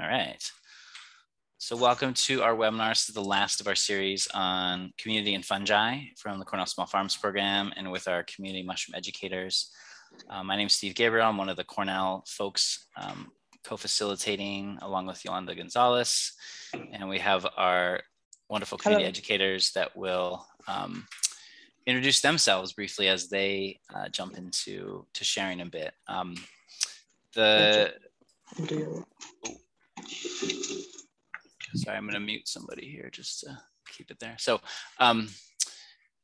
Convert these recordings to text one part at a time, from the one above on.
All right. So welcome to our webinar. This is the last of our series on community and fungi from the Cornell Small Farms program and with our community mushroom educators. Uh, my name is Steve Gabriel. I'm one of the Cornell folks um, co-facilitating along with Yolanda Gonzalez. And we have our wonderful community Hello. educators that will um, introduce themselves briefly as they uh, jump into to sharing a bit. Um, the sorry, I'm going to mute somebody here just to keep it there. So, um,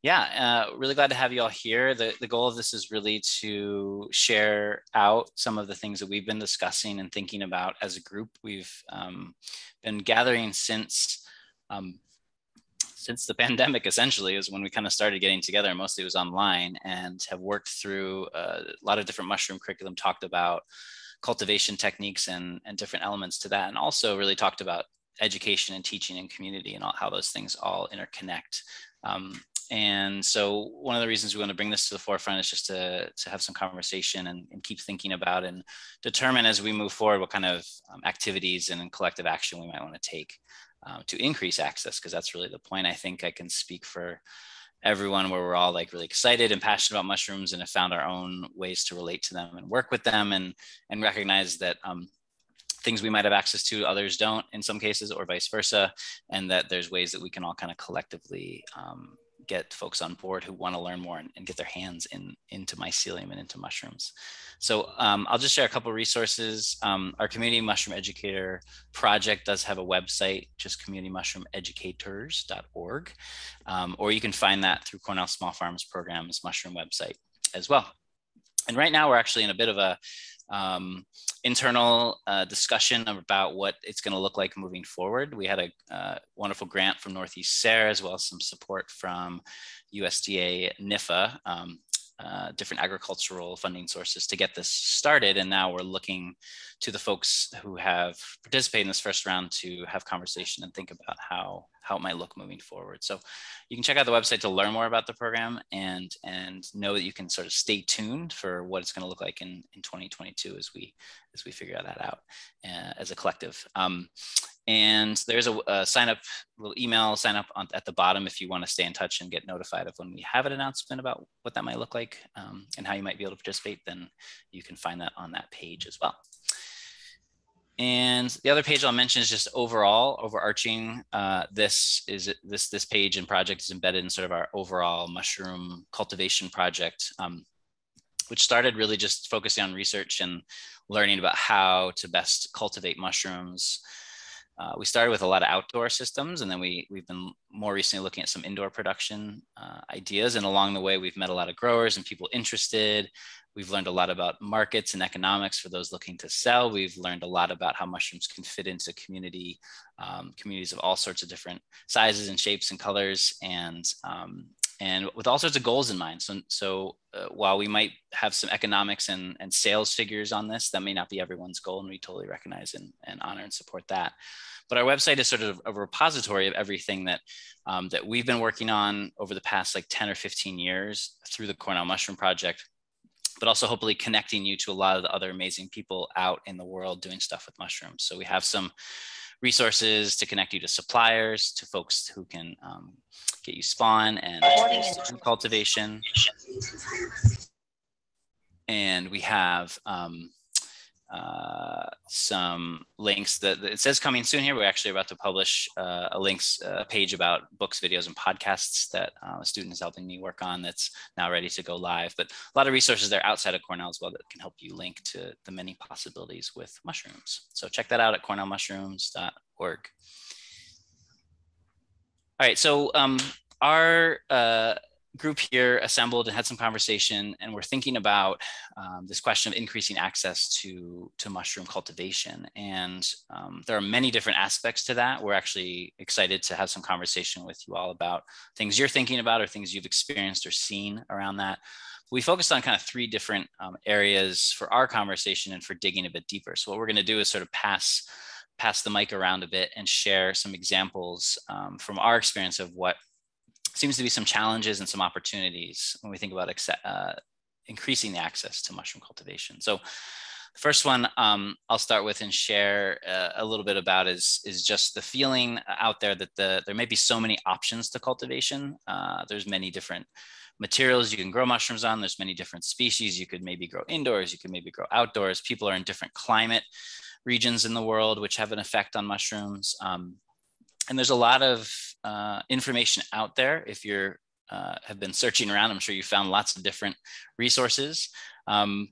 yeah, uh, really glad to have you all here. The, the goal of this is really to share out some of the things that we've been discussing and thinking about as a group. We've um, been gathering since um, since the pandemic essentially is when we kind of started getting together mostly it was online and have worked through uh, a lot of different mushroom curriculum talked about cultivation techniques and, and different elements to that and also really talked about education and teaching and community and all, how those things all interconnect. Um, and so one of the reasons we want to bring this to the forefront is just to, to have some conversation and, and keep thinking about and determine as we move forward what kind of um, activities and collective action we might want to take um, to increase access because that's really the point i think i can speak for everyone where we're all like really excited and passionate about mushrooms and have found our own ways to relate to them and work with them and and recognize that um, things we might have access to others don't in some cases or vice versa and that there's ways that we can all kind of collectively um, get folks on board who want to learn more and, and, get their hands in into mycelium and into mushrooms. So um, I'll just share a couple resources. Um, our community mushroom educator project does have a website, just communitymushroomeducators.org, um, or you can find that through Cornell Small Farms Program's mushroom website as well. And right now we're actually in a bit of a um, internal uh, discussion about what it's going to look like moving forward. We had a uh, wonderful grant from Northeast SARE as well as some support from USDA NIFA, um, uh, different agricultural funding sources to get this started. And now we're looking to the folks who have participated in this first round to have conversation and think about how, how it might look moving forward. So you can check out the website to learn more about the program and, and know that you can sort of stay tuned for what it's gonna look like in, in 2022 as we, as we figure that out uh, as a collective. Um, and there's a, a, sign up little email sign up on, at the bottom if you want to stay in touch and get notified of when we have an announcement about what that might look like um, and how you might be able to participate, then you can find that on that page as well. And the other page I'll mention is just overall overarching. Uh, this is this this page and project is embedded in sort of our overall mushroom cultivation project, um, which started really just focusing on research and learning about how to best cultivate mushrooms uh, we started with a lot of outdoor systems and then we, we've been more recently looking at some indoor production uh, ideas. And along the way, we've met a lot of growers and people interested. We've learned a lot about markets and economics for those looking to sell. We've learned a lot about how mushrooms can fit into community, um, communities of all sorts of different sizes and shapes and colors. And um, and with all sorts of goals in mind. So, so uh, while we might have some economics and, and sales figures on this, that may not be everyone's goal, and we totally recognize and, and honor and support that. But our website is sort of a repository of everything that um, that we've been working on over the past like 10 or 15 years through the Cornell Mushroom Project, but also hopefully connecting you to a lot of the other amazing people out in the world doing stuff with mushrooms. So we have some resources to connect you to suppliers, to folks who can um, get you spawn and cultivation. And we have um, uh, some links that, it says coming soon here. We're actually about to publish uh, a links uh, page about books, videos, and podcasts that uh, a student is helping me work on that's now ready to go live. But a lot of resources there outside of Cornell as well that can help you link to the many possibilities with mushrooms. So check that out at cornellmushrooms.org. All right, so um, our uh, group here assembled and had some conversation and we're thinking about um, this question of increasing access to, to mushroom cultivation. And um, there are many different aspects to that. We're actually excited to have some conversation with you all about things you're thinking about or things you've experienced or seen around that. We focused on kind of three different um, areas for our conversation and for digging a bit deeper. So what we're gonna do is sort of pass pass the mic around a bit and share some examples um, from our experience of what seems to be some challenges and some opportunities when we think about uh, increasing the access to mushroom cultivation. So the First one um, I'll start with and share uh, a little bit about is, is just the feeling out there that the, there may be so many options to cultivation. Uh, there's many different materials you can grow mushrooms on. There's many different species. You could maybe grow indoors. You could maybe grow outdoors. People are in different climate regions in the world, which have an effect on mushrooms. Um, and there's a lot of uh, information out there. If you're uh, have been searching around, I'm sure you found lots of different resources. Um,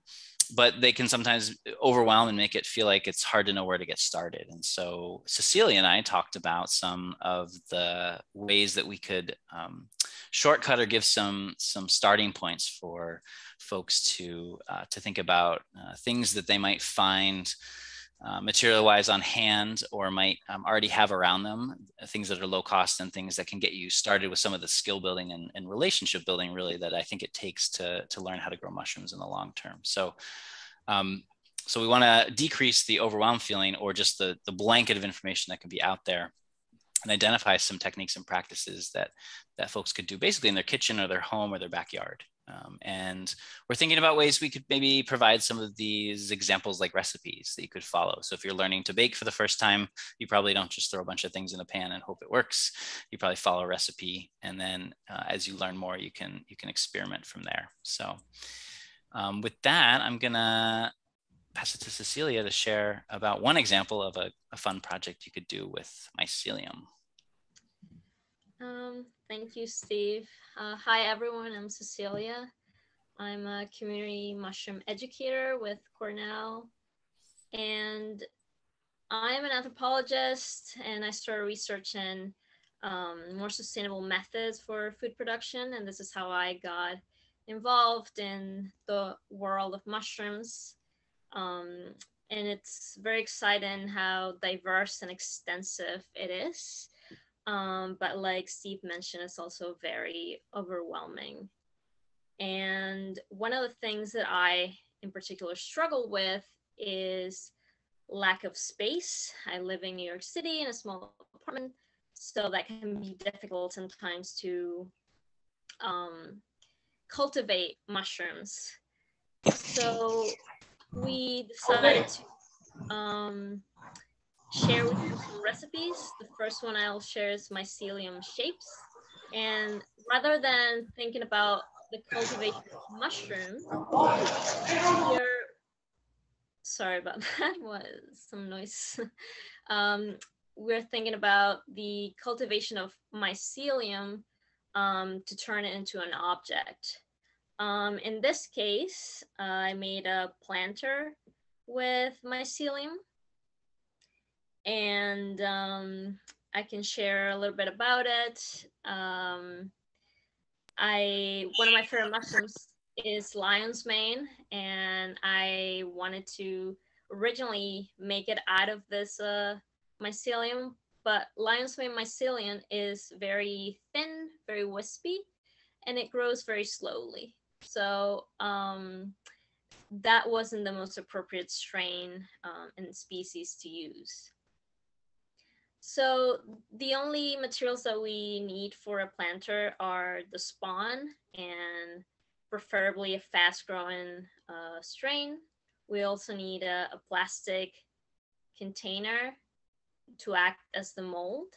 but they can sometimes overwhelm and make it feel like it's hard to know where to get started. And so Cecilia and I talked about some of the ways that we could um, shortcut or give some some starting points for folks to uh, to think about uh, things that they might find uh, material wise on hand or might um, already have around them things that are low cost and things that can get you started with some of the skill building and, and relationship building really that i think it takes to, to learn how to grow mushrooms in the long term. So um, so we want to decrease the overwhelm feeling or just the, the blanket of information that can be out there and identify some techniques and practices that that folks could do basically in their kitchen or their home or their backyard um, and we're thinking about ways we could maybe provide some of these examples like recipes that you could follow. So if you're learning to bake for the first time, you probably don't just throw a bunch of things in a pan and hope it works. You probably follow a recipe, and then uh, as you learn more, you can you can experiment from there. So um, with that, I'm gonna pass it to Cecilia to share about one example of a, a fun project you could do with mycelium. Um, thank you, Steve. Uh, hi, everyone. I'm Cecilia. I'm a community mushroom educator with Cornell. And I'm an anthropologist, and I started researching um, more sustainable methods for food production. And this is how I got involved in the world of mushrooms. Um, and it's very exciting how diverse and extensive it is. Um, but like Steve mentioned, it's also very overwhelming. And one of the things that I, in particular, struggle with is lack of space. I live in New York City in a small apartment, so that can be difficult sometimes to um, cultivate mushrooms. So we decided to um, share with you some recipes. The first one I'll share is mycelium shapes. And rather than thinking about the cultivation of mushrooms, here, sorry about that, was some noise. um, we're thinking about the cultivation of mycelium um, to turn it into an object. Um, in this case, uh, I made a planter with mycelium and um, I can share a little bit about it. Um, I one of my favorite mushrooms is lion's mane, and I wanted to originally make it out of this uh, mycelium, but lion's mane mycelium is very thin, very wispy, and it grows very slowly. So um, that wasn't the most appropriate strain um, and species to use. So the only materials that we need for a planter are the spawn and preferably a fast growing uh, strain. We also need a, a, plastic container to act as the mold.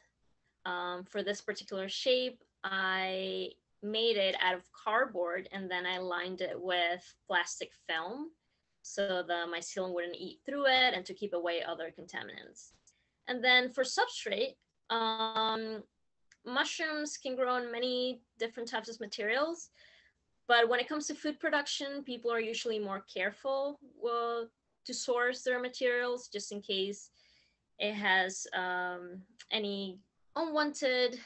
Um, for this particular shape, I made it out of cardboard and then I lined it with plastic film so the mycelium wouldn't eat through it and to keep away other contaminants. And then for substrate, um, mushrooms can grow on many different types of materials. But when it comes to food production, people are usually more careful to source their materials just in case it has um, any unwanted,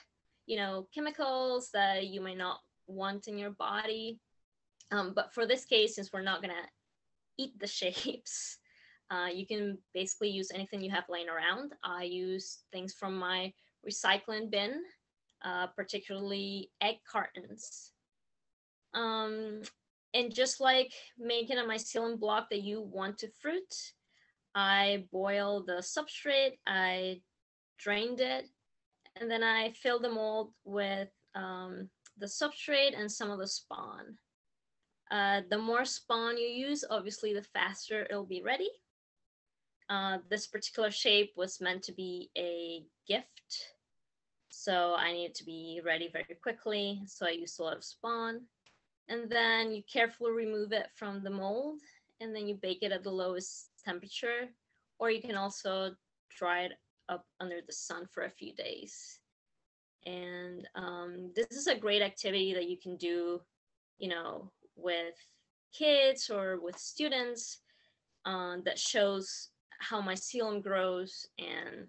you know, chemicals that you might not want in your body. Um, but for this case, since we're not gonna eat the shapes, uh, you can basically use anything you have laying around. I use things from my recycling bin, uh, particularly egg cartons. Um, and just like making a mycelium block that you want to fruit, I boil the substrate, I drained it, and then I fill the mold with um, the substrate and some of the spawn. Uh, the more spawn you use, obviously, the faster it'll be ready. Uh, this particular shape was meant to be a gift. So I needed to be ready very quickly. So I used a lot of spawn. And then you carefully remove it from the mold and then you bake it at the lowest temperature. Or you can also dry it up under the sun for a few days. And um, this is a great activity that you can do, you know, with kids or with students uh, that shows how mycelium grows and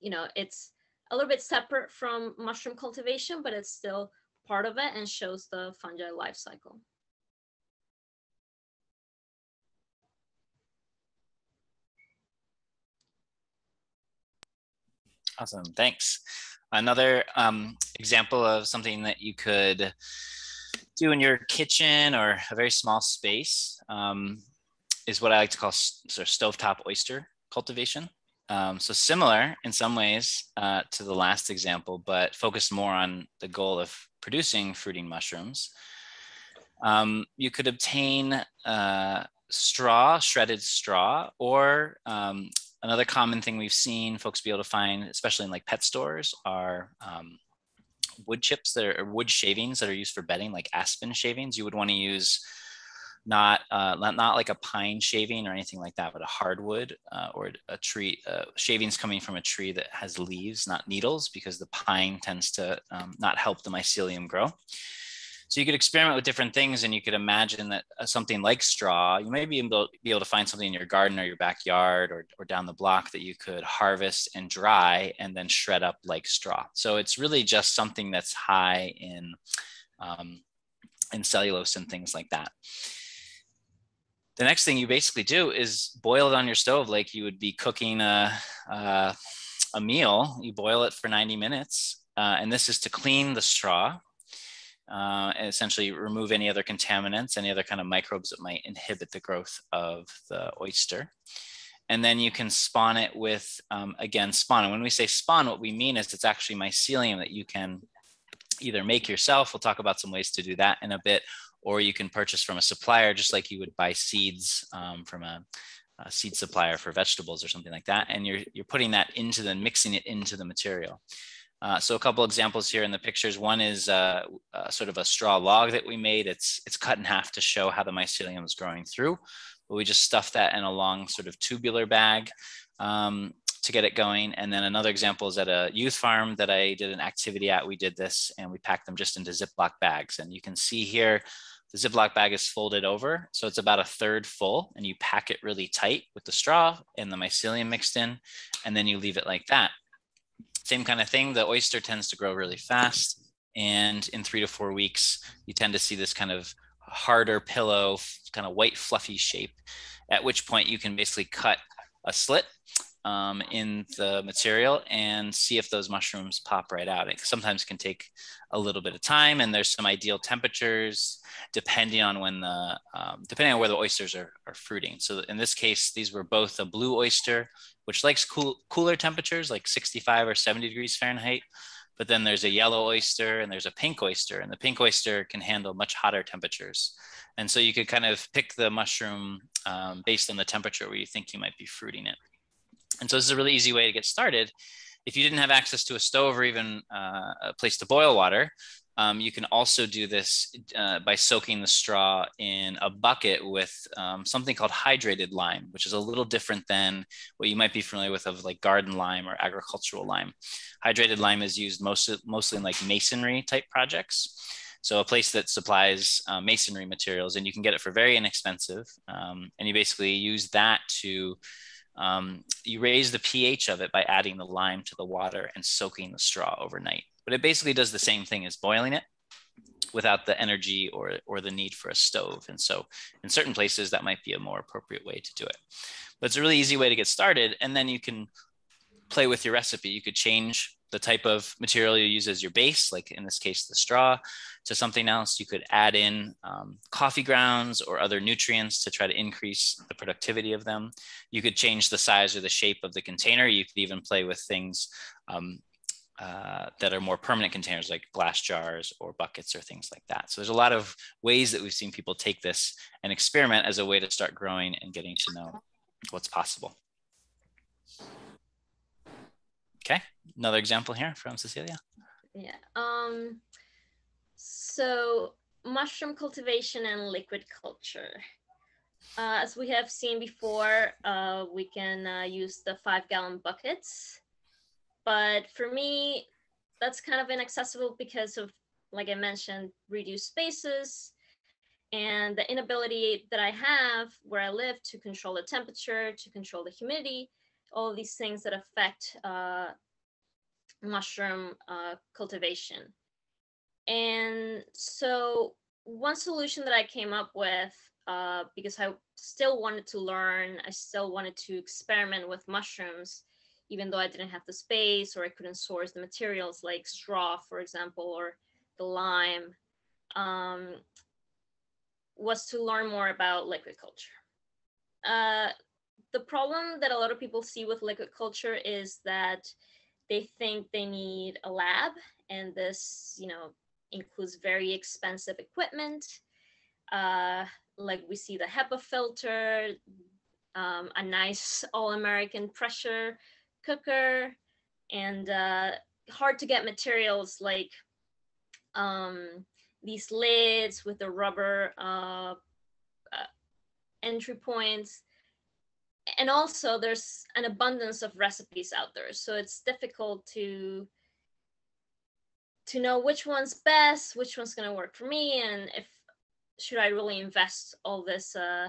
you know it's a little bit separate from mushroom cultivation but it's still part of it and shows the fungi life cycle. Awesome. Thanks. Another um, example of something that you could do in your kitchen or a very small space um, is what I like to call sort of stovetop oyster cultivation. Um, so similar in some ways uh, to the last example, but focused more on the goal of producing fruiting mushrooms. Um, you could obtain uh, straw, shredded straw, or um, another common thing we've seen folks be able to find, especially in like pet stores, are um, wood chips that are wood shavings that are used for bedding, like aspen shavings. You would want to use not uh, not, like a pine shaving or anything like that, but a hardwood uh, or a tree uh, shavings coming from a tree that has leaves, not needles, because the pine tends to um, not help the mycelium grow. So you could experiment with different things, and you could imagine that uh, something like straw, you may be able, be able to find something in your garden or your backyard or, or down the block that you could harvest and dry and then shred up like straw. So it's really just something that's high in um, in cellulose and things like that the next thing you basically do is boil it on your stove like you would be cooking a, a, a meal. You boil it for 90 minutes. Uh, and this is to clean the straw uh, and essentially remove any other contaminants, any other kind of microbes that might inhibit the growth of the oyster. And then you can spawn it with, um, again, spawn. And when we say spawn, what we mean is it's actually mycelium that you can either make yourself. We'll talk about some ways to do that in a bit, or you can purchase from a supplier, just like you would buy seeds um, from a, a, seed supplier for vegetables or something like that. And you're, you're putting that into the, mixing it into the material. Uh, so a couple examples here in the pictures. One is uh, uh, sort of a straw log that we made. It's, it's cut in half to show how the mycelium is growing through. But we just stuffed that in a long sort of tubular bag. Um, to get it going. And then another example is at a youth farm that I did an activity at. We did this and we packed them just into Ziploc bags. And you can see here, the Ziploc bag is folded over. So it's about a third full and you pack it really tight with the straw and the mycelium mixed in, and then you leave it like that. Same kind of thing. The oyster tends to grow really fast. And in three to four weeks, you tend to see this kind of harder pillow, kind of white fluffy shape, at which point you can basically cut a slit um, in the material and see if those mushrooms pop right out. It sometimes can take a little bit of time and there's some ideal temperatures depending on when the, um, depending on where the oysters are, are fruiting. So in this case, these were both a blue oyster, which likes cool, cooler temperatures like 65 or 70 degrees Fahrenheit. But then there's a yellow oyster and there's a pink oyster and the pink oyster can handle much hotter temperatures. And so you could kind of pick the mushroom um, based on the temperature where you think you might be fruiting it. And so this is a really easy way to get started. If you didn't have access to a stove or even uh, a place to boil water, um, you can also do this uh, by soaking the straw in a bucket with um, something called hydrated lime, which is a little different than what you might be familiar with of like garden lime or agricultural lime. Hydrated lime is used most, mostly in like masonry type projects. So a place that supplies uh, masonry materials and you can get it for very inexpensive. Um, and you basically use that to um, you raise the pH of it by adding the lime to the water and soaking the straw overnight. But it basically does the same thing as boiling it without the energy or, or the need for a stove. And so in certain places, that might be a more appropriate way to do it. But it's a really easy way to get started. And then you can play with your recipe. You could change the type of material you use as your base, like in this case, the straw, to something else. You could add in um, coffee grounds or other nutrients to try to increase the productivity of them. You could change the size or the shape of the container. You could even play with things um, uh, that are more permanent containers like glass jars or buckets or things like that. So there's a lot of ways that we've seen people take this and experiment as a way to start growing and getting to know what's possible. Okay, another example here from Cecilia. Yeah. Um, so mushroom cultivation and liquid culture. Uh, as we have seen before, uh, we can uh, use the five gallon buckets. But for me, that's kind of inaccessible because of, like I mentioned, reduced spaces and the inability that I have where I live to control the temperature, to control the humidity, all these things that affect uh, mushroom uh, cultivation. And so one solution that I came up with, uh, because I still wanted to learn, I still wanted to experiment with mushrooms, even though I didn't have the space or I couldn't source the materials like straw, for example, or the lime, um, was to learn more about liquid culture. Uh, the problem that a lot of people see with liquid culture is that they think they need a lab and this you know includes very expensive equipment. Uh, like we see the HEPA filter, um, a nice all-American pressure cooker, and uh, hard to get materials like um, these lids with the rubber uh, uh, entry points and also there's an abundance of recipes out there so it's difficult to to know which one's best which one's going to work for me and if should i really invest all this uh,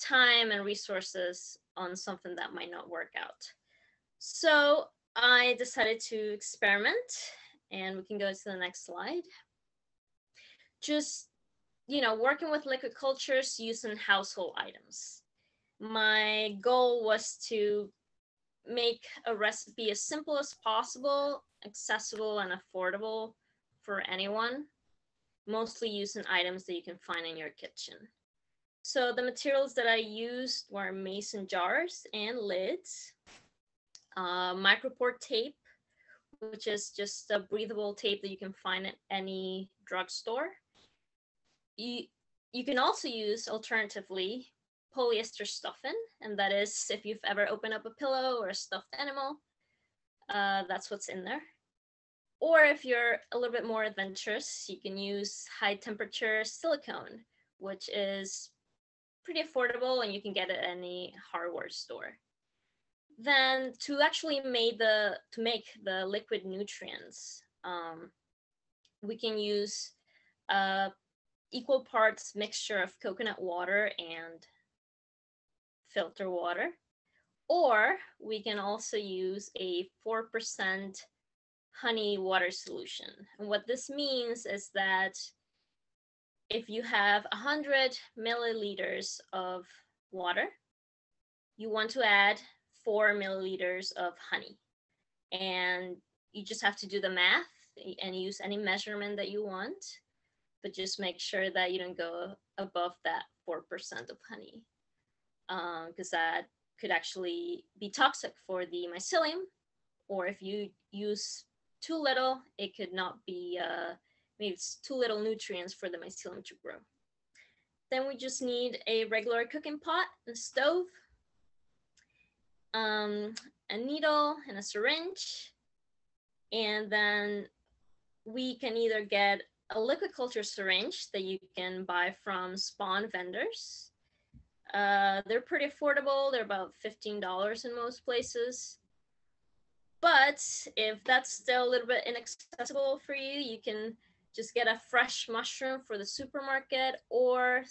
time and resources on something that might not work out. So i decided to experiment and we can go to the next slide. Just you know working with liquid cultures using household items my goal was to make a recipe as simple as possible, accessible and affordable for anyone, mostly using items that you can find in your kitchen. So the materials that I used were mason jars and lids, uh, micropore tape, which is just a breathable tape that you can find at any drugstore. You, you can also use alternatively polyester stuffing, and that is if you've ever opened up a pillow or a stuffed animal, uh, that's what's in there. Or if you're a little bit more adventurous, you can use high temperature silicone, which is pretty affordable and you can get it at any hardware store. Then to actually make the to make the liquid nutrients, um, we can use uh, equal parts mixture of coconut water and filter water. Or we can also use a 4% honey water solution. And what this means is that if you have 100 milliliters of water, you want to add four milliliters of honey. And you just have to do the math and use any measurement that you want, but just make sure that you don't go above that 4% of honey because um, that could actually be toxic for the mycelium. Or if you use too little, it could not be, uh, maybe it's too little nutrients for the mycelium to grow. Then we just need a regular cooking pot and stove, um, a needle and a syringe. And then we can either get a liquid culture syringe that you can buy from spawn vendors uh, they're pretty affordable. They're about $15 in most places. But if that's still a little bit inaccessible for you, you can just get a fresh mushroom for the supermarket or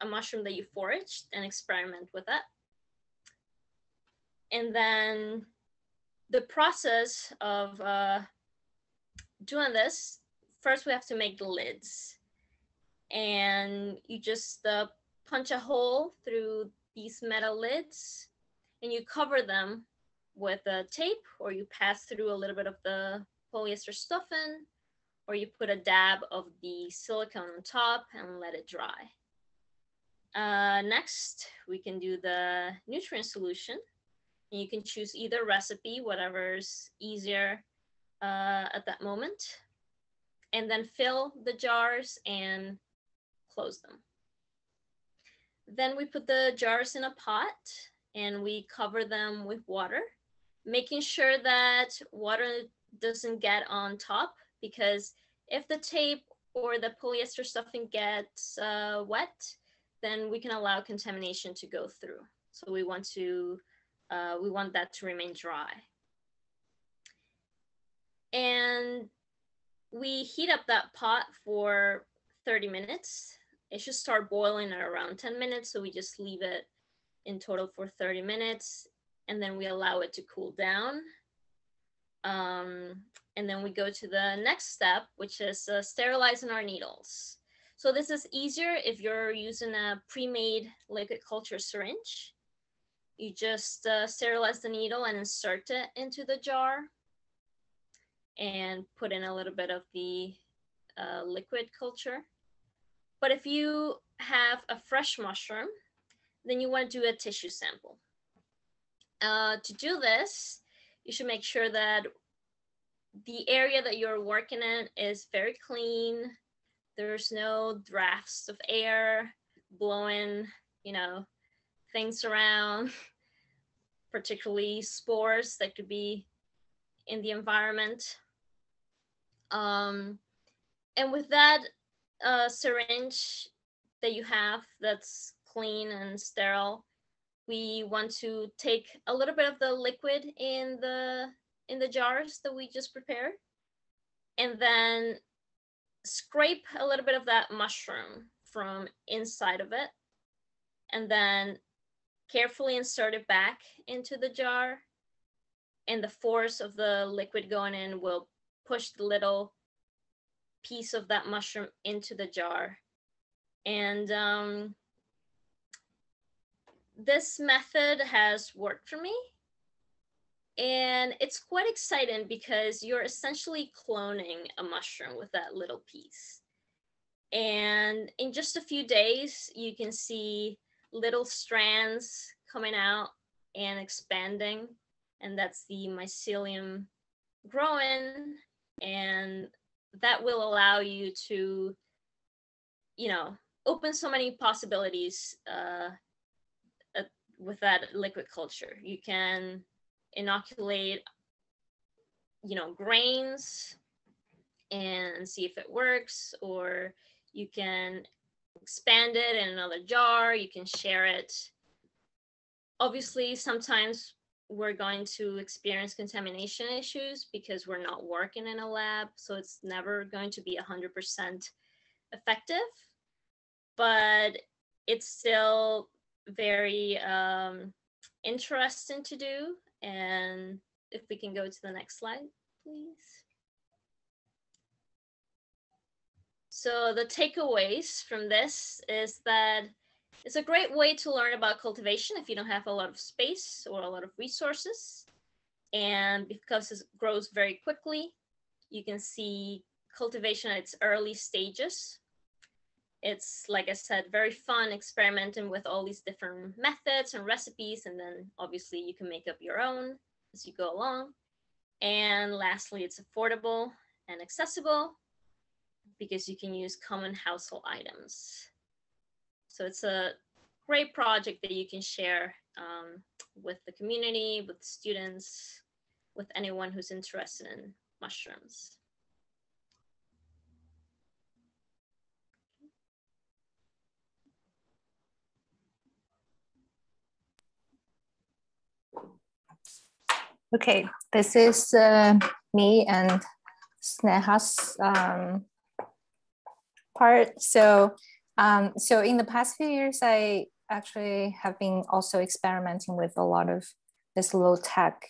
a mushroom that you foraged and experiment with that. And then the process of uh, doing this, first we have to make the lids. And you just uh, punch a hole through these metal lids and you cover them with a tape or you pass through a little bit of the polyester stuffing or you put a dab of the silicone on top and let it dry. Uh, next, we can do the nutrient solution. And you can choose either recipe, whatever's easier uh, at that moment and then fill the jars and close them. Then we put the jars in a pot and we cover them with water, making sure that water doesn't get on top because if the tape or the polyester stuffing gets uh, wet, then we can allow contamination to go through. So we want to, uh, we want that to remain dry. And we heat up that pot for 30 minutes. It should start boiling at around 10 minutes. So we just leave it in total for 30 minutes and then we allow it to cool down. Um, and then we go to the next step, which is uh, sterilizing our needles. So this is easier if you're using a pre-made liquid culture syringe. You just uh, sterilize the needle and insert it into the jar and put in a little bit of the uh, liquid culture. But if you have a fresh mushroom, then you want to do a tissue sample. Uh, to do this, you should make sure that the area that you're working in is very clean. There's no drafts of air blowing, you know, things around, particularly spores that could be in the environment. Um, and with that uh, syringe that you have that's clean and sterile, we want to take a little bit of the liquid in the in the jars that we just prepared and then scrape a little bit of that mushroom from inside of it and then carefully insert it back into the jar and the force of the liquid going in will push the little piece of that mushroom into the jar. And um, this method has worked for me. And it's quite exciting because you're essentially cloning a mushroom with that little piece. And in just a few days, you can see little strands coming out and expanding. And that's the mycelium growing and that will allow you to you know open so many possibilities uh, uh, with that liquid culture. You can inoculate you know grains and see if it works or you can expand it in another jar. You can share it. Obviously sometimes we're going to experience contamination issues because we're not working in a lab. So it's never going to be 100% effective, but it's still very um, interesting to do. And if we can go to the next slide, please. So the takeaways from this is that it's a great way to learn about cultivation if you don't have a lot of space or a lot of resources. And because it grows very quickly, you can see cultivation at its early stages. It's, like I said, very fun experimenting with all these different methods and recipes. And then obviously you can make up your own as you go along. And lastly, it's affordable and accessible because you can use common household items. So it's a great project that you can share um, with the community, with students, with anyone who's interested in mushrooms. Okay, this is uh, me and Sneha's um, part. So um, so in the past few years, I actually have been also experimenting with a lot of this low tech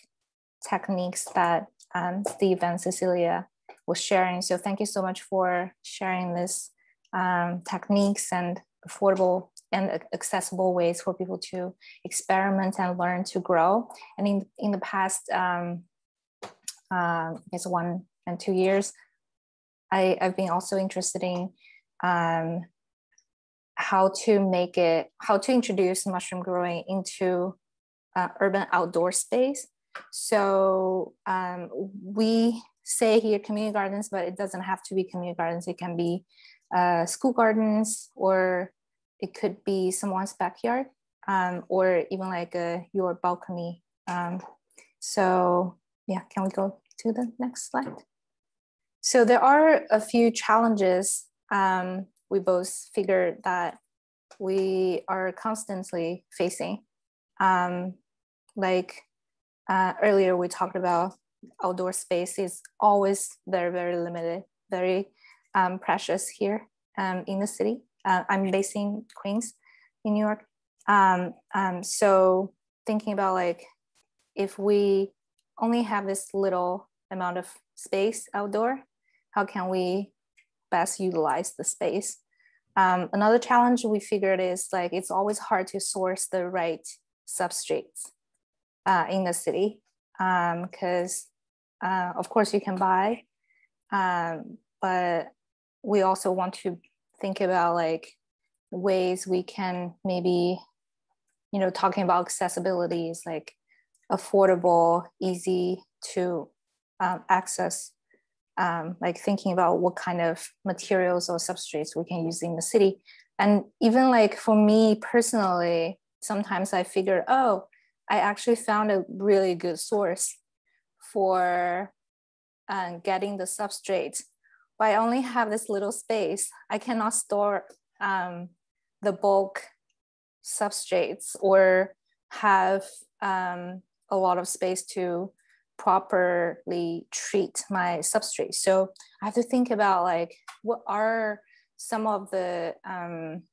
techniques that um, Steve and Cecilia was sharing. So thank you so much for sharing this um, techniques and affordable and accessible ways for people to experiment and learn to grow. And in, in the past, um, uh, I guess one and two years, I, I've been also interested in um, how to make it, how to introduce mushroom growing into uh, urban outdoor space. So um, we say here community gardens, but it doesn't have to be community gardens. It can be uh, school gardens, or it could be someone's backyard, um, or even like a, your balcony. Um, so yeah, can we go to the next slide? So there are a few challenges um, we both figured that we are constantly facing. Um, like uh, earlier, we talked about outdoor space is always very, very limited, very um, precious here um, in the city. Uh, I'm based in Queens, in New York. Um, um, so thinking about like, if we only have this little amount of space outdoor, how can we best utilize the space? Um, another challenge we figured is like, it's always hard to source the right substrates uh, in the city because um, uh, of course you can buy, um, but we also want to think about like ways we can maybe, you know, talking about accessibility is like affordable, easy to um, access. Um, like thinking about what kind of materials or substrates we can use in the city. And even like for me personally, sometimes I figure, oh, I actually found a really good source for uh, getting the substrate. But I only have this little space. I cannot store um, the bulk substrates or have um, a lot of space to properly treat my substrate. So I have to think about like what are some of the um,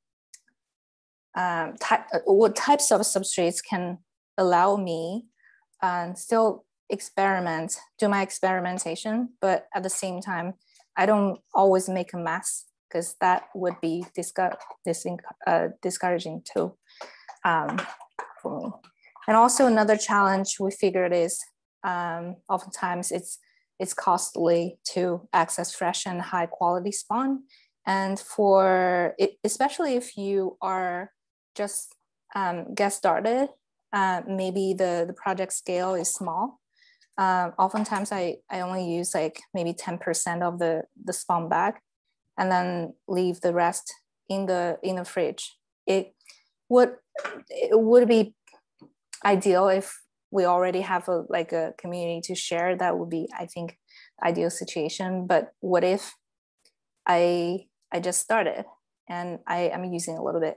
um, type, what types of substrates can allow me and still experiment, do my experimentation, but at the same time, I don't always make a mess because that would be dis- uh, discouraging too um, for me. And also another challenge we figured is um, oftentimes it's it's costly to access fresh and high quality spawn. And for it, especially if you are just um, get started uh, maybe the, the project scale is small. Um, oftentimes I, I only use like maybe 10% of the, the spawn bag and then leave the rest in the in the fridge. It would it would be ideal if we already have a like a community to share. That would be, I think, ideal situation. But what if I I just started and I am using a little bit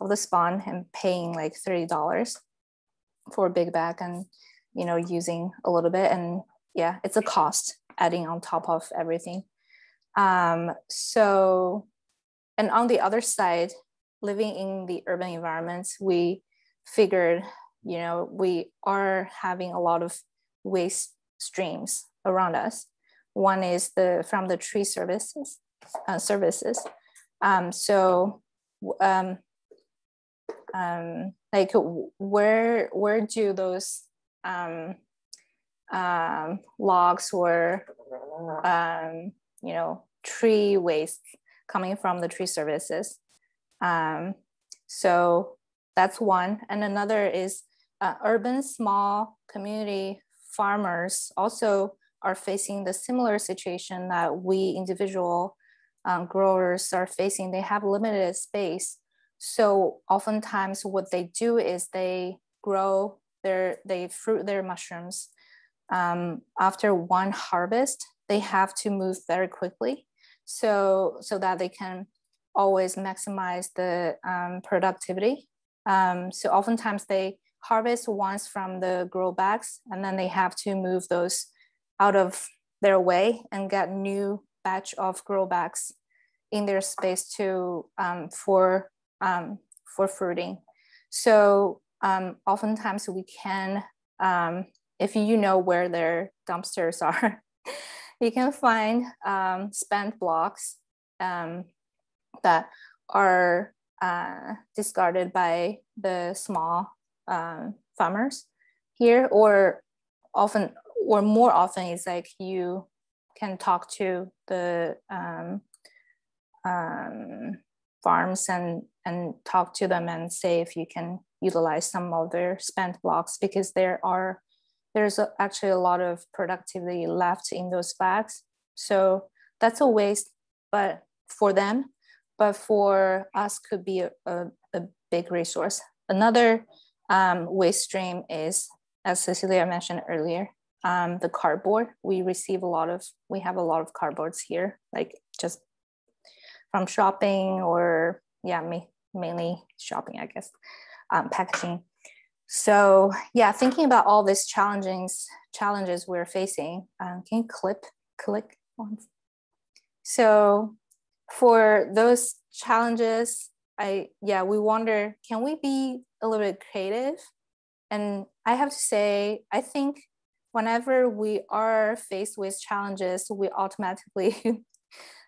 of the spawn and paying like $30 for a big bag and you know using a little bit and yeah it's a cost adding on top of everything um, so and on the other side living in the urban environments we figured you know we are having a lot of waste streams around us. One is the from the tree services uh, services. Um, so um, um, like where where do those um, um, logs or um, you know tree waste coming from the tree services? So that's one. And another is uh, urban small community farmers also are facing the similar situation that we individual um, growers are facing they have limited space so oftentimes what they do is they grow their, they fruit their mushrooms. Um, after one harvest, they have to move very quickly so, so that they can always maximize the um, productivity. Um, so oftentimes they harvest once from the grow bags and then they have to move those out of their way and get new batch of grow bags in their space to um, for um, for fruiting. So um, oftentimes we can, um, if you know where their dumpsters are, you can find um, spent blocks um, that are uh, discarded by the small um, farmers here, or often, or more often, it's like you can talk to the um, um, farms and and talk to them and say if you can utilize some of their spent blocks because there are there's actually a lot of productivity left in those bags. So that's a waste, but for them, but for us could be a, a, a big resource. Another um, waste stream is, as Cecilia mentioned earlier, um, the cardboard. We receive a lot of, we have a lot of cardboards here, like just from shopping or yeah, me, mainly shopping, I guess, um, packaging. So yeah, thinking about all these challenges, challenges we're facing, um, can you clip, click once? So for those challenges, I yeah, we wonder, can we be a little bit creative? And I have to say, I think whenever we are faced with challenges, we automatically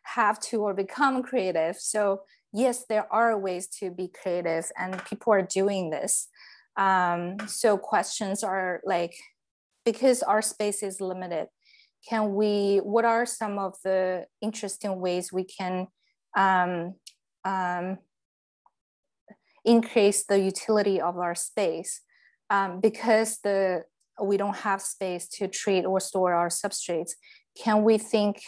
have to or become creative. So yes, there are ways to be creative and people are doing this. Um, so questions are like, because our space is limited, can we, what are some of the interesting ways we can um, um, increase the utility of our space? Um, because the we don't have space to treat or store our substrates, can we think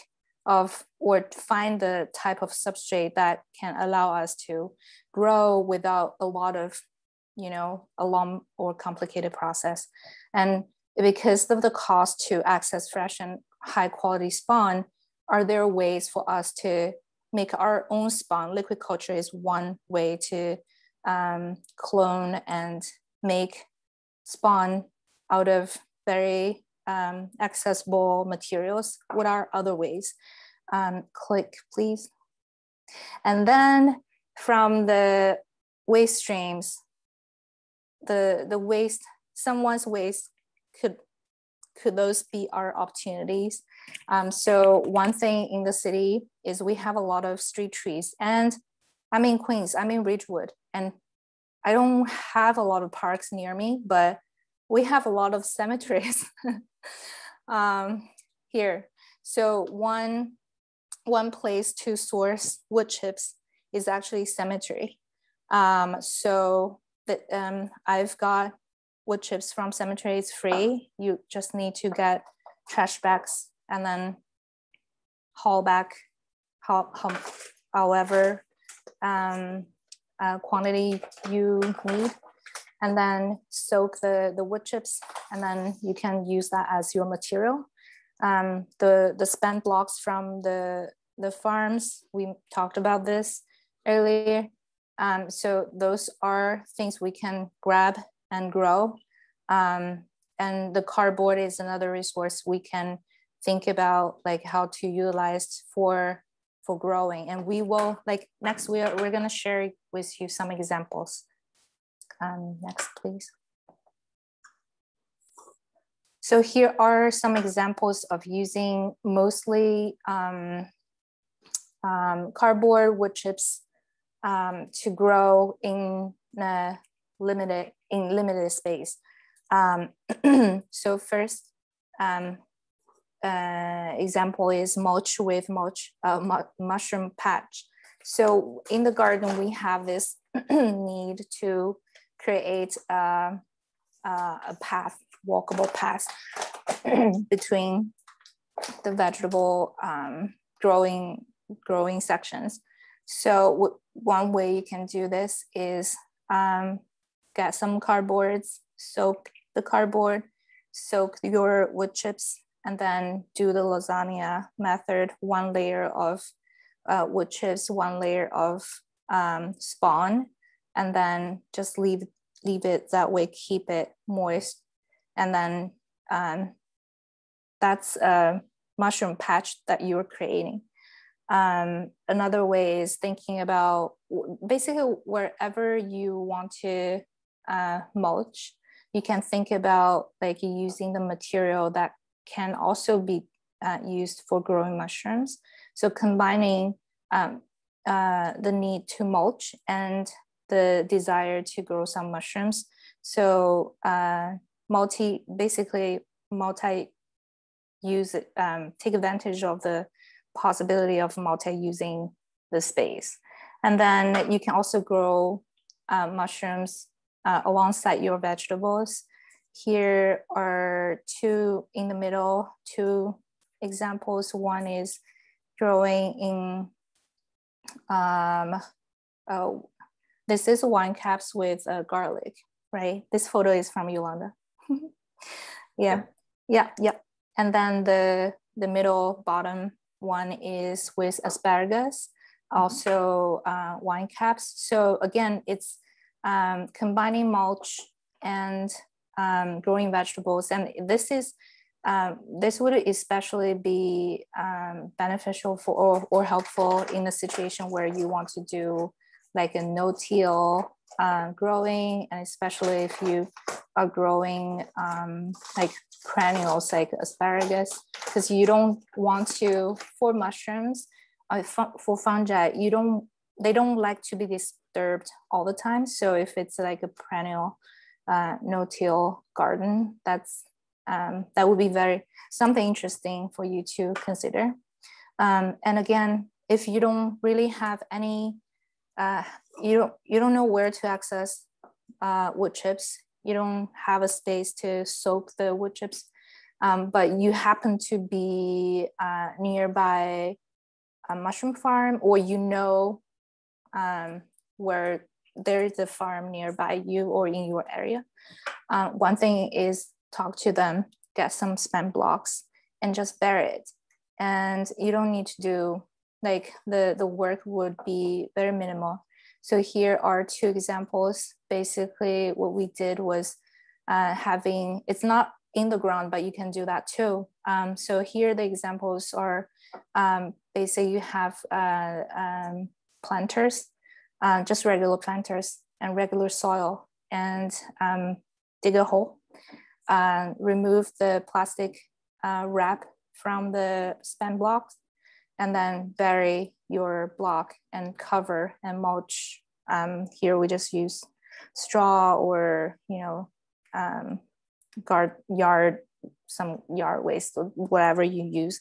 of or find the type of substrate that can allow us to grow without a lot of you know a long or complicated process and because of the cost to access fresh and high quality spawn are there ways for us to make our own spawn liquid culture is one way to um, clone and make spawn out of very um, accessible materials? What are other ways? Um, click, please. And then from the waste streams, the, the waste, someone's waste could, could those be our opportunities? Um, so one thing in the city is we have a lot of street trees and I'm in Queens, I'm in Ridgewood, and I don't have a lot of parks near me, but we have a lot of cemeteries um, here. So one, one place to source wood chips is actually cemetery. Um, so that um, I've got wood chips from cemetery. It's free. You just need to get trash bags and then haul back how, how, however um, uh, quantity you need and then soak the, the wood chips, and then you can use that as your material. Um, the, the spent blocks from the, the farms, we talked about this earlier. Um, so those are things we can grab and grow. Um, and the cardboard is another resource we can think about like how to utilize for for growing and we will like next we are, we're going to share with you some examples um, next, please. So here are some examples of using mostly um, um, cardboard wood chips um, to grow in limited in limited space. Um, so first um, uh, example is mulch with mulch uh, mu mushroom patch. So in the garden we have this need to create a, a path, walkable path between the vegetable um, growing growing sections. So one way you can do this is um, get some cardboards, soak the cardboard, soak your wood chips, and then do the lasagna method, one layer of uh, wood chips, one layer of um, spawn, and then just leave leave it that way, keep it moist. And then um, that's a mushroom patch that you're creating. Um, another way is thinking about basically wherever you want to uh, mulch, you can think about like using the material that can also be uh, used for growing mushrooms. So combining um, uh, the need to mulch and the desire to grow some mushrooms. So uh, multi, basically multi use, um, take advantage of the possibility of multi using the space. And then you can also grow uh, mushrooms uh, alongside your vegetables. here are two in the middle, two examples. One is growing in, um, uh, this is wine caps with uh, garlic, right? This photo is from Yolanda. yeah, yeah, yeah. And then the, the middle bottom one is with asparagus, also uh, wine caps. So again, it's um, combining mulch and um, growing vegetables. And this is um, this would especially be um, beneficial for or, or helpful in a situation where you want to do like a no-till uh, growing, and especially if you are growing um, like perennials like asparagus, because you don't want to for mushrooms, uh, for fungi, you don't they don't like to be disturbed all the time. So if it's like a perennial uh, no-till garden, that's um, that would be very something interesting for you to consider. Um, and again, if you don't really have any, uh, you don't you don't know where to access uh, wood chips, you don't have a space to soak the wood chips, um, but you happen to be uh, nearby a mushroom farm, or you know um, where there is a farm nearby you or in your area. Uh, one thing is talk to them, get some spent blocks, and just bury it. And you don't need to do like the the work would be very minimal. So here are two examples. Basically, what we did was uh, having it's not in the ground, but you can do that too. Um, so here the examples are um, basically you have uh, um, planters uh, just regular planters and regular soil and um, dig a hole, uh, remove the plastic uh, wrap from the spent blocks, and then bury your block and cover and mulch. Um, here we just use straw or, you know, um, guard yard, some yard waste or whatever you use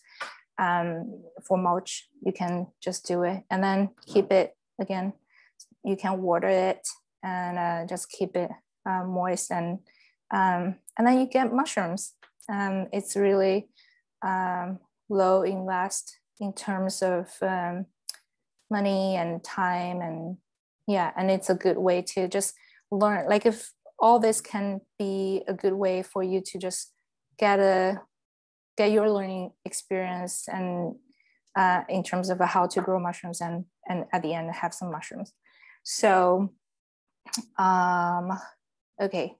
um, for mulch, you can just do it and then keep it again you can water it and uh, just keep it uh, moist and um, and then you get mushrooms. Um, it's really um, low invest in terms of um, money and time and yeah, and it's a good way to just learn. Like if all this can be a good way for you to just get a get your learning experience and uh, in terms of how to grow mushrooms and and at the end have some mushrooms. So, um, okay,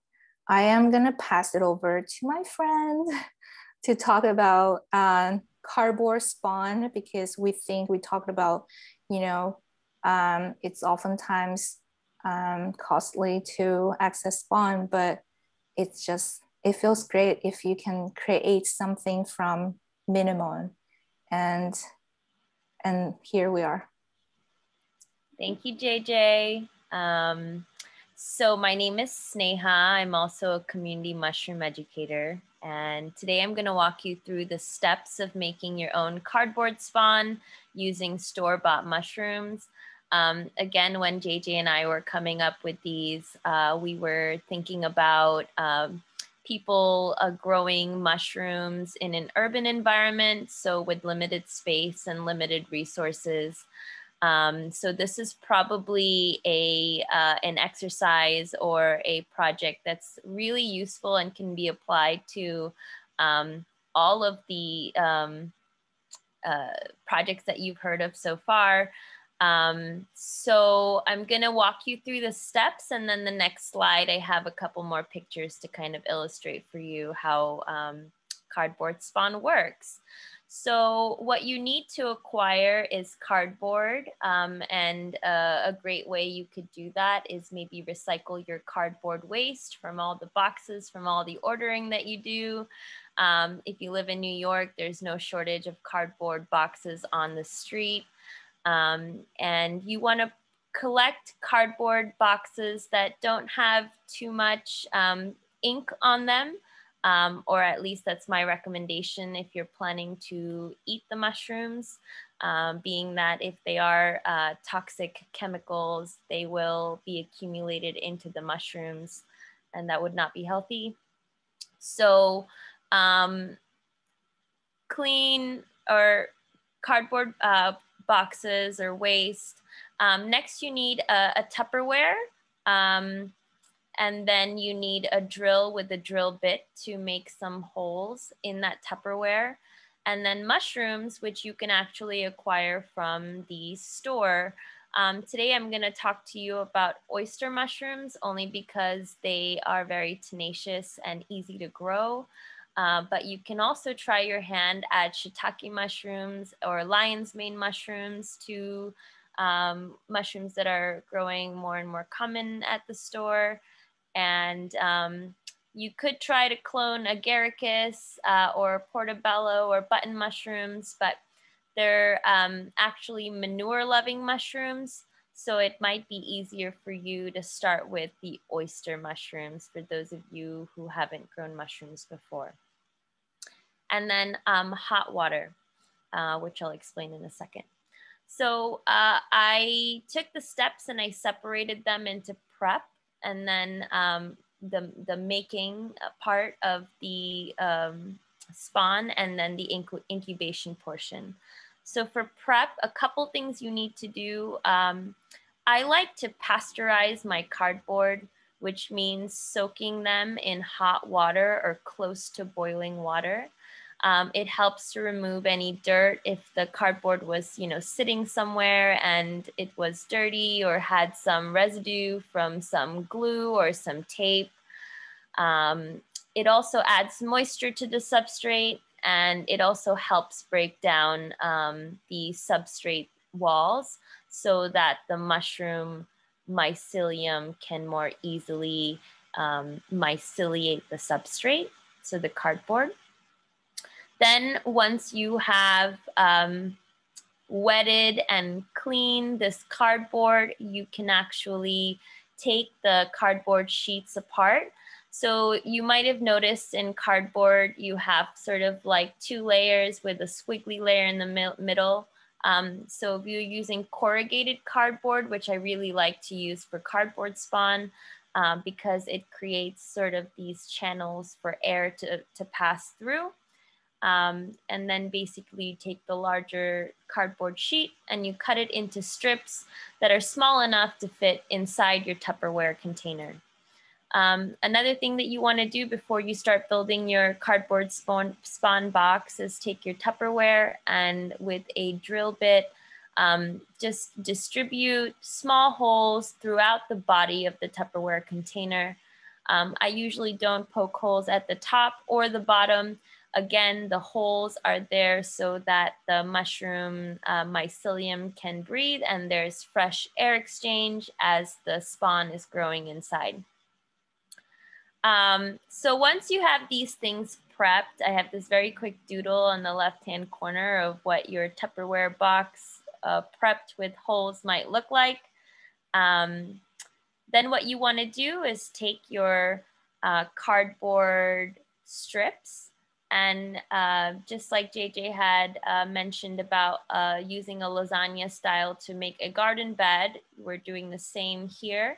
I am gonna pass it over to my friend to talk about uh, cardboard spawn because we think we talked about, you know, um, it's oftentimes um, costly to access spawn, but it's just, it feels great if you can create something from minimum and and here we are Thank you, JJ. Um, so my name is Sneha. I'm also a community mushroom educator. And today I'm gonna walk you through the steps of making your own cardboard spawn using store-bought mushrooms. Um, again, when JJ and I were coming up with these, uh, we were thinking about um, people uh, growing mushrooms in an urban environment, so with limited space and limited resources. Um, so this is probably a uh, an exercise or a project that's really useful and can be applied to um, all of the um, uh, projects that you've heard of so far. Um, so I'm gonna walk you through the steps and then the next slide, I have a couple more pictures to kind of illustrate for you how um, cardboard spawn works. So what you need to acquire is cardboard um, and uh, a great way you could do that is maybe recycle your cardboard waste from all the boxes, from all the ordering that you do. Um, if you live in New York, there's no shortage of cardboard boxes on the street. Um, and you wanna collect cardboard boxes that don't have too much um, ink on them um, or at least that's my recommendation if you're planning to eat the mushrooms, um, being that if they are uh, toxic chemicals, they will be accumulated into the mushrooms and that would not be healthy. So um, clean or cardboard uh, boxes or waste. Um, next, you need a, a Tupperware. Um, and then you need a drill with a drill bit to make some holes in that Tupperware. And then mushrooms, which you can actually acquire from the store. Um, today, I'm going to talk to you about oyster mushrooms only because they are very tenacious and easy to grow. Uh, but you can also try your hand at shiitake mushrooms or lion's mane mushrooms to um, mushrooms that are growing more and more common at the store. And um, you could try to clone agaricus uh, or portobello or button mushrooms, but they're um, actually manure loving mushrooms. So it might be easier for you to start with the oyster mushrooms for those of you who haven't grown mushrooms before. And then um, hot water, uh, which I'll explain in a second. So uh, I took the steps and I separated them into prep and then um, the, the making part of the um, spawn and then the inc incubation portion. So for prep, a couple things you need to do. Um, I like to pasteurize my cardboard, which means soaking them in hot water or close to boiling water. Um, it helps to remove any dirt if the cardboard was, you know, sitting somewhere and it was dirty or had some residue from some glue or some tape. Um, it also adds moisture to the substrate and it also helps break down um, the substrate walls so that the mushroom mycelium can more easily um, myceliate the substrate, so the cardboard. Then once you have um, wetted and cleaned this cardboard, you can actually take the cardboard sheets apart. So you might have noticed in cardboard, you have sort of like two layers with a squiggly layer in the middle. Um, so if you're using corrugated cardboard, which I really like to use for cardboard spawn, um, because it creates sort of these channels for air to, to pass through. Um, and then basically you take the larger cardboard sheet and you cut it into strips that are small enough to fit inside your Tupperware container. Um, another thing that you want to do before you start building your cardboard spawn, spawn box is take your Tupperware and with a drill bit, um, just distribute small holes throughout the body of the Tupperware container. Um, I usually don't poke holes at the top or the bottom. Again, the holes are there so that the mushroom uh, mycelium can breathe and there's fresh air exchange as the spawn is growing inside. Um, so once you have these things prepped, I have this very quick doodle on the left-hand corner of what your Tupperware box uh, prepped with holes might look like. Um, then what you wanna do is take your uh, cardboard strips and uh, just like JJ had uh, mentioned about uh, using a lasagna style to make a garden bed, we're doing the same here.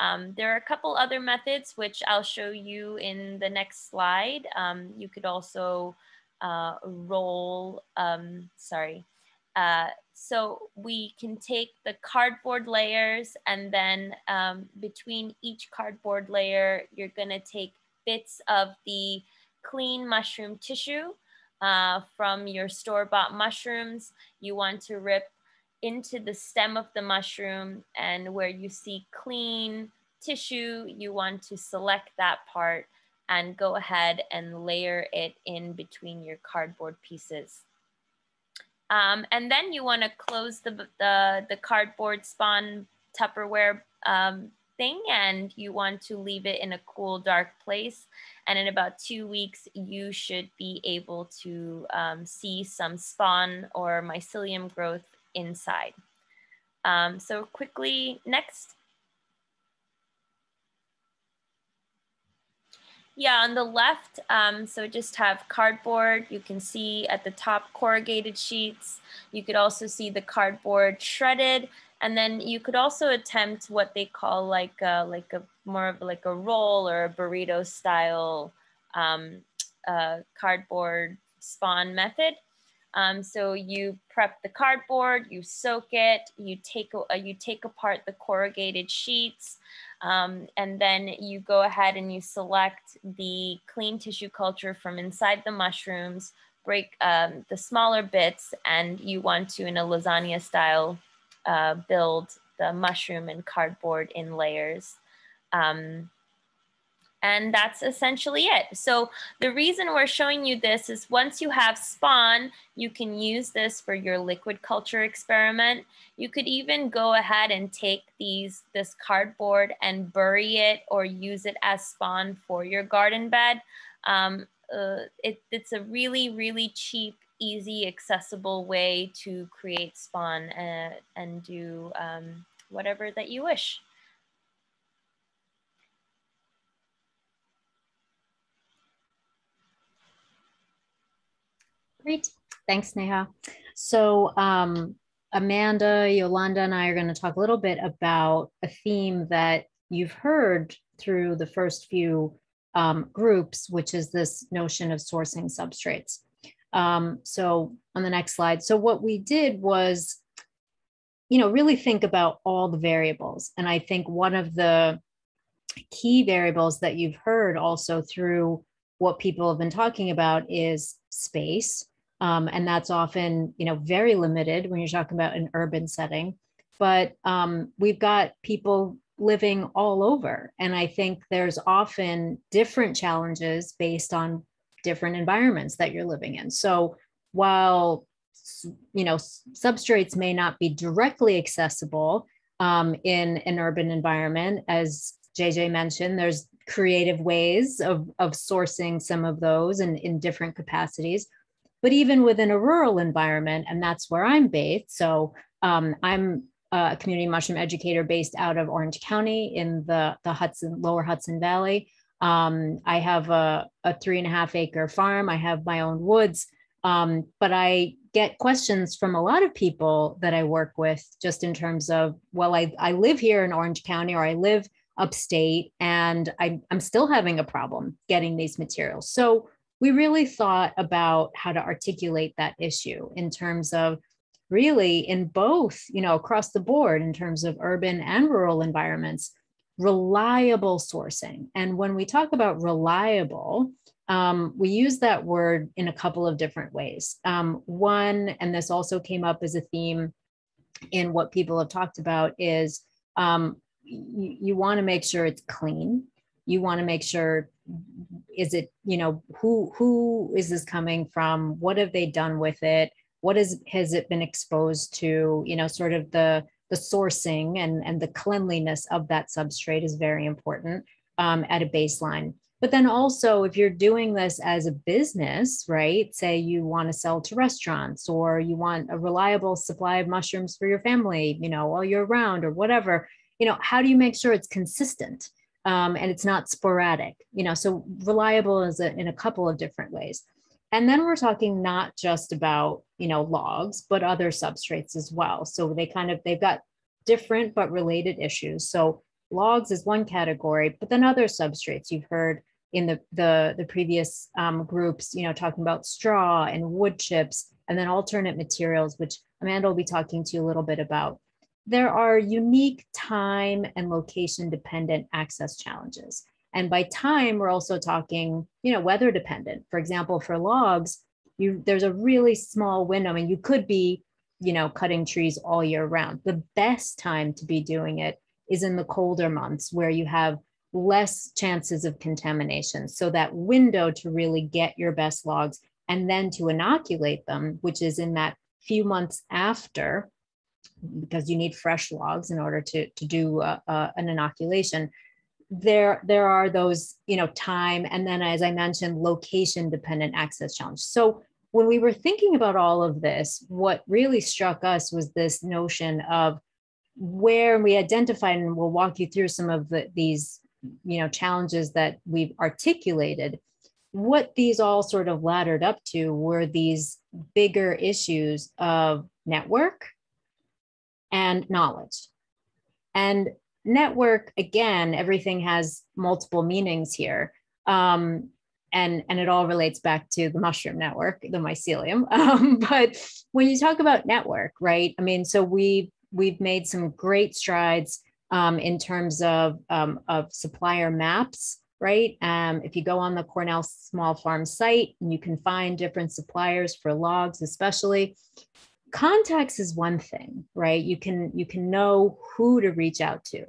Um, there are a couple other methods which I'll show you in the next slide. Um, you could also uh, roll, um, sorry. Uh, so we can take the cardboard layers and then um, between each cardboard layer, you're gonna take bits of the clean mushroom tissue uh, from your store-bought mushrooms. You want to rip into the stem of the mushroom and where you see clean tissue, you want to select that part and go ahead and layer it in between your cardboard pieces. Um, and then you want to close the, the, the, cardboard spawn Tupperware um, and you want to leave it in a cool, dark place. And in about two weeks, you should be able to um, see some spawn or mycelium growth inside. Um, so quickly, next. Yeah, on the left, um, so just have cardboard. You can see at the top corrugated sheets. You could also see the cardboard shredded. And then you could also attempt what they call like a, like a more of like a roll or a burrito style um, uh, cardboard spawn method. Um, so you prep the cardboard, you soak it, you take, uh, you take apart the corrugated sheets, um, and then you go ahead and you select the clean tissue culture from inside the mushrooms, break um, the smaller bits, and you want to, in a lasagna style, uh, build the mushroom and cardboard in layers. Um, and that's essentially it. So the reason we're showing you this is once you have spawn, you can use this for your liquid culture experiment. You could even go ahead and take these this cardboard and bury it or use it as spawn for your garden bed. Um, uh, it, it's a really, really cheap, easy, accessible way to create spawn and, uh, and do um, whatever that you wish. Great. Thanks, Neha. So um, Amanda, Yolanda, and I are going to talk a little bit about a theme that you've heard through the first few um, groups, which is this notion of sourcing substrates. Um, so on the next slide. So what we did was, you know, really think about all the variables. And I think one of the key variables that you've heard also through what people have been talking about is space um, and that's often, you know, very limited when you're talking about an urban setting. But um, we've got people living all over. And I think there's often different challenges based on different environments that you're living in. So while you know substrates may not be directly accessible um, in an urban environment, as JJ mentioned, there's creative ways of, of sourcing some of those in, in different capacities. But even within a rural environment, and that's where I'm based. So um, I'm a community mushroom educator based out of Orange County in the, the Hudson, lower Hudson Valley. Um, I have a, a three and a half acre farm. I have my own woods. Um, but I get questions from a lot of people that I work with just in terms of, well, I, I live here in Orange County or I live upstate and I, I'm still having a problem getting these materials. So we really thought about how to articulate that issue in terms of really in both, you know, across the board in terms of urban and rural environments, reliable sourcing. And when we talk about reliable, um, we use that word in a couple of different ways. Um, one, and this also came up as a theme in what people have talked about, is um, you, you want to make sure it's clean. You want to make sure is it you know who who is this coming from what have they done with it what is has it been exposed to you know sort of the the sourcing and and the cleanliness of that substrate is very important um, at a baseline. But then also if you're doing this as a business right say you want to sell to restaurants or you want a reliable supply of mushrooms for your family you know all year round or whatever you know how do you make sure it's consistent um, and it's not sporadic? You know so reliable is a, in a couple of different ways and then we're talking not just about you know logs but other substrates as well. So they kind of they've got different but related issues. So logs is one category but then other substrates you've heard in the the, the previous um, groups you know talking about straw and wood chips and then alternate materials which amanda will be talking to you a little bit about. There are unique time and location dependent access challenges. And by time, we're also talking, you know, weather dependent. For example, for logs, you there's a really small window. Mean, you could be, you know, cutting trees all year round. The best time to be doing it is in the colder months where you have less chances of contamination. So that window to really get your best logs and then to inoculate them, which is in that few months after because you need fresh logs in order to, to do uh, uh, an inoculation there there are those you know time and then as i mentioned location dependent access challenge so when we were thinking about all of this what really struck us was this notion of where we identified and we'll walk you through some of the, these you know challenges that we've articulated what these all sort of laddered up to were these bigger issues of network and knowledge. And network, again, everything has multiple meanings here. Um, and and it all relates back to the mushroom network, the mycelium. Um, but when you talk about network, right? I mean, so we we've made some great strides um, in terms of um, of supplier maps, right? Um, if you go on the Cornell Small Farm site, you can find different suppliers for logs, especially. Contacts is one thing, right? You can you can know who to reach out to,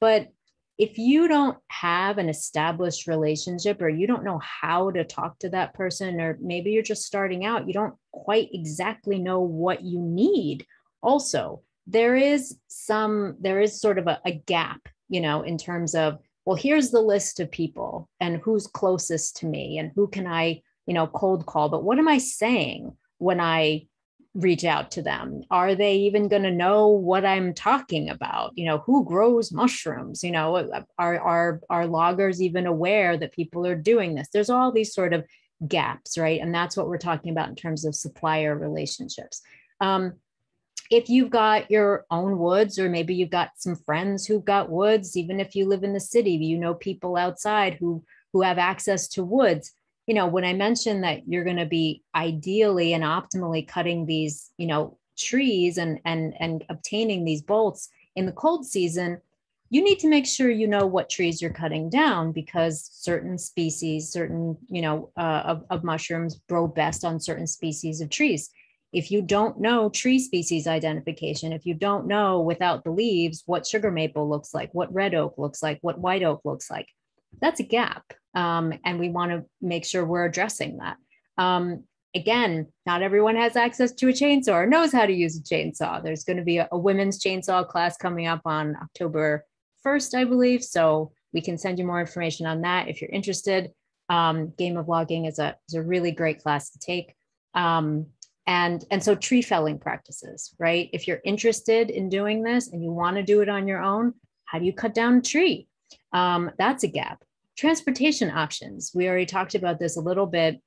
but if you don't have an established relationship or you don't know how to talk to that person or maybe you're just starting out you don't quite exactly know what you need. Also there is some there is sort of a, a gap you know in terms of well here's the list of people and who's closest to me and who can i you know cold call. But what am i saying when i reach out to them? Are they even going to know what i'm talking about? You know who grows mushrooms? You know are are are loggers even aware that people are doing this? There's all these sort of gaps right? And that's what we're talking about in terms of supplier relationships. Um, if you've got your own woods or maybe you've got some friends who've got woods even if you live in the city you know people outside who who have access to woods you know, when I mentioned that you're going to be ideally and optimally cutting these, you know, trees and and and obtaining these bolts in the cold season, you need to make sure you know what trees you're cutting down because certain species, certain, you know, uh, of, of mushrooms grow best on certain species of trees. If you don't know tree species identification, if you don't know without the leaves what sugar maple looks like, what red oak looks like, what white oak looks like, that's a gap. Um, and we want to make sure we're addressing that. Um, again, not everyone has access to a chainsaw or knows how to use a chainsaw. There's going to be a, a women's chainsaw class coming up on October 1st, I believe. So we can send you more information on that if you're interested. Um, Game of Logging is a, is a really great class to take. Um, and, and so tree felling practices, right? If you're interested in doing this and you want to do it on your own, how do you cut down a tree? Um, that's a gap. Transportation options. We already talked about this a little bit.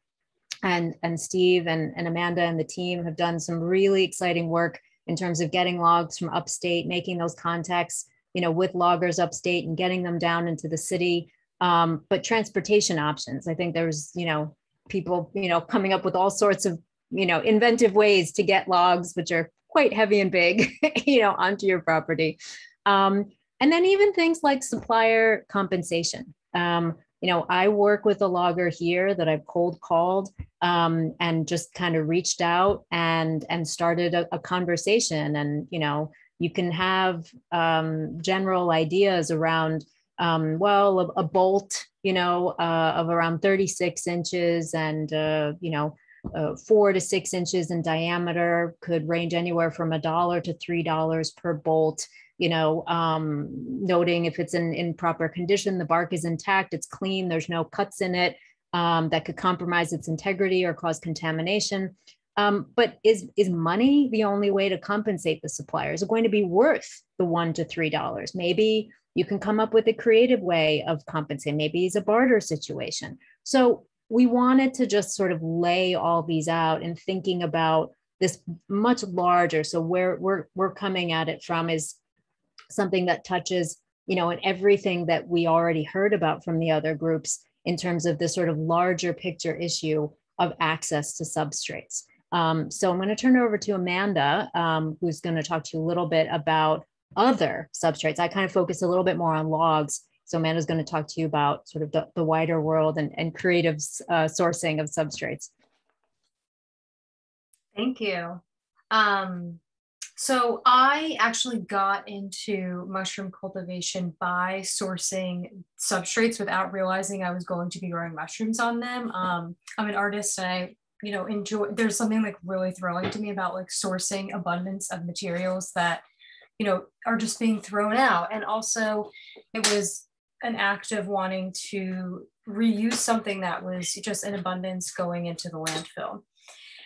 And, and Steve and, and Amanda and the team have done some really exciting work in terms of getting logs from upstate, making those contacts, you know, with loggers upstate and getting them down into the city. Um, but transportation options, I think there's, you know, people, you know, coming up with all sorts of, you know, inventive ways to get logs, which are quite heavy and big, you know, onto your property. Um, and then even things like supplier compensation. Um, you know, I work with a logger here that I've cold called um, and just kind of reached out and and started a, a conversation. And you know, you can have um, general ideas around, um, well, a, a, bolt, you know, uh, of around 36 inches and uh, you know, uh, four to six inches in diameter could range anywhere from a dollar to three dollars per bolt you know, um, noting if it's in, in proper condition, the bark is intact, it's clean, there's no cuts in it um, that could compromise its integrity or cause contamination. Um, but is, is money the only way to compensate the supplier? Is it going to be worth the one to three dollars? Maybe you can come up with a creative way of compensating. Maybe it's a barter situation. So we wanted to just sort of lay all these out and thinking about this much larger. So where we're we're coming at it from is something that touches, you know, and everything that we already heard about from the other groups in terms of this sort of larger picture issue of access to substrates. Um, so I'm going to turn it over to Amanda, um, who's going to talk to you a little bit about other substrates. I kind of focus a little bit more on logs. So Amanda's going to talk to you about sort of the, the wider world and, and creative uh, sourcing of substrates. Thank you. Um, so I actually got into mushroom cultivation by sourcing substrates without realizing I was going to be growing mushrooms on them. Um, I'm an artist and I, you know, enjoy, there's something like really thrilling to me about like sourcing abundance of materials that, you know, are just being thrown out. And also it was an act of wanting to reuse something that was just in abundance going into the landfill.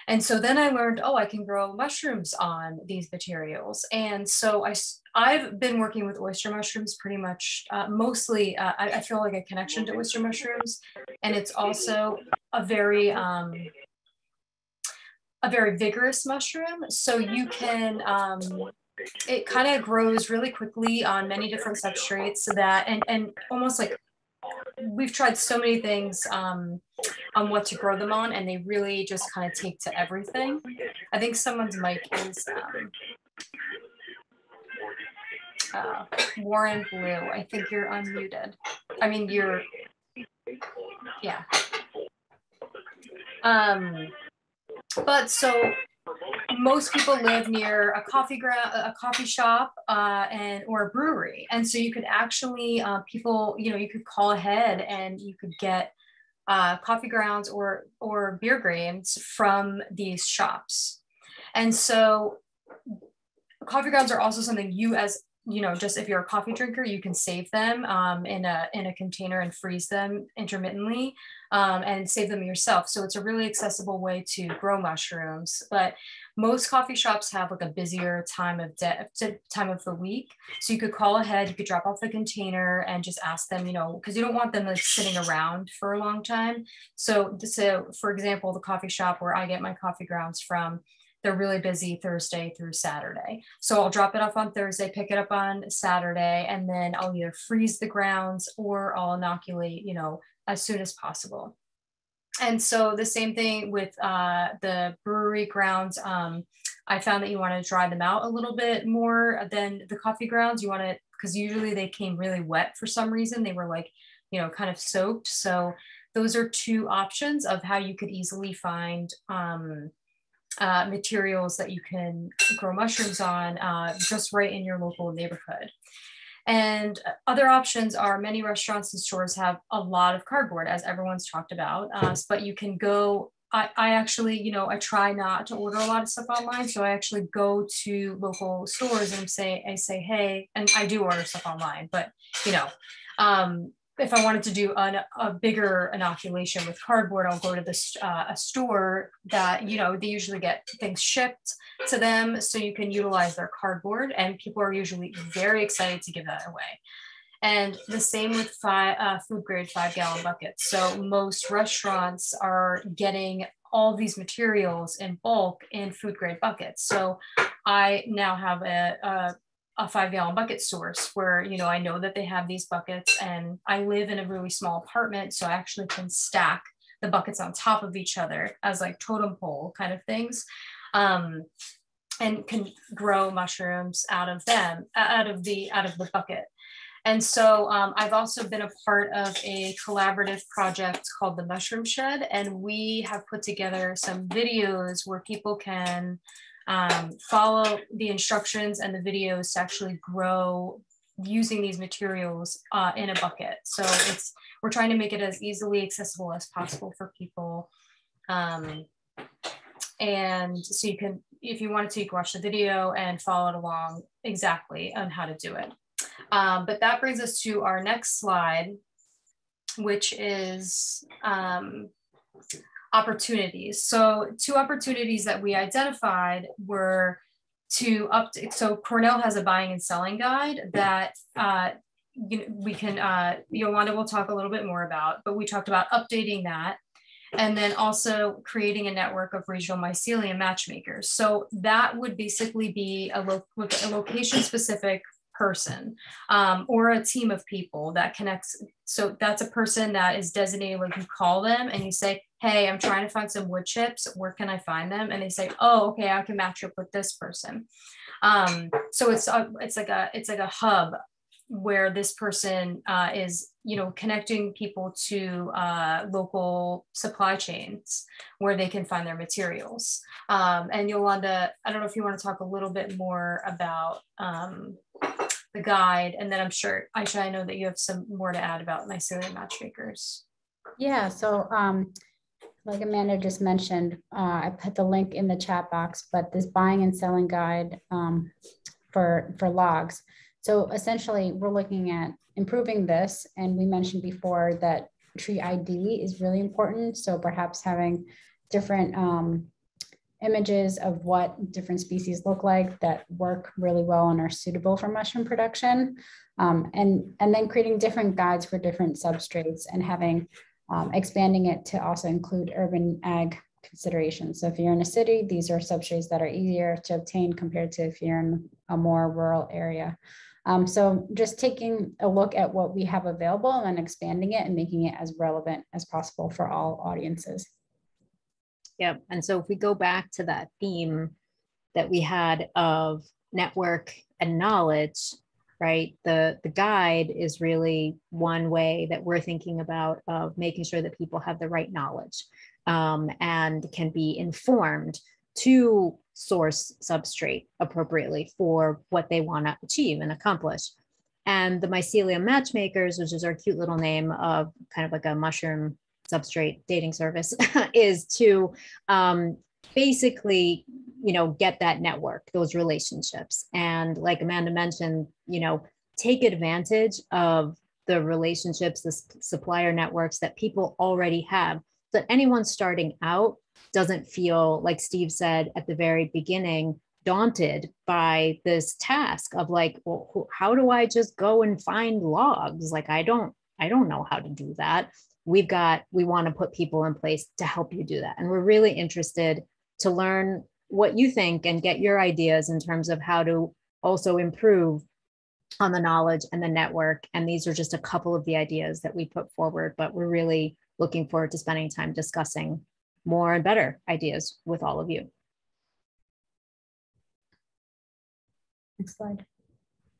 And so then I learned, oh, I can grow mushrooms on these materials. And so I, I've been working with oyster mushrooms pretty much, uh, mostly, uh, I, I, feel like a connection to oyster mushrooms. And it's also a very, um, a very vigorous mushroom. So you can, um, it kind of grows really quickly on many different substrates so that, and, and almost like we've tried so many things um, on what to grow them on, and they really just kind of take to everything. I think someone's mic is um, uh, Warren Blue. I think you're unmuted. I mean, you're, yeah. Um, but so most people live near a coffee ground, a coffee shop, uh, and or a brewery, and so you could actually uh, people, you know, you could call ahead and you could get uh, coffee grounds or or beer grains from these shops, and so coffee grounds are also something you as you know just if you're a coffee drinker you can save them um, in a in a container and freeze them intermittently um, and save them yourself. So it's a really accessible way to grow mushrooms but most coffee shops have like a busier time of day time of the week. So you could call ahead you could drop off the container and just ask them you know because you don't want them like sitting around for a long time. So so for example the coffee shop where i get my coffee grounds from they're really busy Thursday through Saturday. So I'll drop it off on Thursday, pick it up on Saturday, and then I'll either freeze the grounds or I'll inoculate, you know, as soon as possible. And so the same thing with uh, the brewery grounds. Um, I found that you want to dry them out a little bit more than the coffee grounds. You want to, because usually they came really wet for some reason. They were like, you know, kind of soaked. So those are two options of how you could easily find um, uh, materials that you can grow mushrooms on uh, just right in your local neighborhood. And other options are many restaurants and stores have a lot of cardboard, as everyone's talked about. Uh, but you can go. I, I actually, you know, I try not to order a lot of stuff online, so I actually go to local stores and say, I say, hey, and I do order stuff online, but you know, um, if I wanted to do an, a bigger inoculation with cardboard, I'll go to this uh, a store that you know they usually get things shipped to them, so you can utilize their cardboard, and people are usually very excited to give that away. And the same with five, uh, food grade five gallon buckets. So most restaurants are getting all these materials in bulk in food grade buckets. So I now have a, a a five gallon bucket source where you know i know that they have these buckets and i live in a really small apartment so i actually can stack the buckets on top of each other as like totem pole kind of things um, and can grow mushrooms out of them out of the out of the bucket. And so um, I've also been a part of a collaborative project called the Mushroom Shed, and we have put together some videos where people can um, follow the instructions and the videos to actually grow using these materials uh, in a bucket. So it's we're trying to make it as easily accessible as possible for people. Um, and so you can, if you wanted to, you can watch the video and follow it along exactly on how to do it. Um, but that brings us to our next slide, which is um, opportunities. So two opportunities that we identified were to up. So Cornell has a buying and selling guide that uh, you know, we can, uh, Yolanda will talk a little bit more about, but we talked about updating that and then also creating a network of regional mycelium matchmakers. So that would basically be a, lo a location specific person um, or a team of people that connects. So that's a person that is designated, like you call them and you say, Hey, I'm trying to find some wood chips. Where can I find them? And they say, Oh, okay, I can match up with this person. Um, so it's a, it's like a it's like a hub where this person uh, is you know connecting people to uh, local supply chains where they can find their materials um, and yolanda i don't know if you want to talk a little bit more about um, the guide, and then I'm sure Aisha, I know that you have some more to add about mycelium matchmakers. Yeah, so um, like Amanda just mentioned, uh, I put the link in the chat box, but this buying and selling guide um, for, for logs. So essentially we're looking at improving this. And we mentioned before that tree ID is really important. So perhaps having different um, images of what different species look like that work really well and are suitable for mushroom production. Um, and, and then creating different guides for different substrates and having um, expanding it to also include urban ag considerations. So if you're in a city, these are substrates that are easier to obtain compared to if you're in a more rural area. Um, so just taking a look at what we have available and expanding it and making it as relevant as possible for all audiences. Yep. And so if we go back to that theme that we had of network and knowledge, right? The the guide is really one way that we're thinking about of making sure that people have the right knowledge um, and can be informed to source substrate appropriately for what they want to achieve and accomplish. And the mycelium matchmakers, which is our cute little name of kind of like a mushroom substrate dating service, is to um, basically, you know, get that network, those relationships. And like Amanda mentioned, you know, take advantage of the relationships, the supplier networks that people already have. That anyone starting out doesn't feel, like Steve said at the very beginning, daunted by this task of like, well, how do I just go and find logs? Like, I don't, I don't know how to do that. We've got, we want to put people in place to help you do that. And we're really interested to learn what you think and get your ideas in terms of how to also improve on the knowledge and the network. And these are just a couple of the ideas that we put forward, but we're really looking forward to spending time discussing more and better ideas with all of you. Next slide.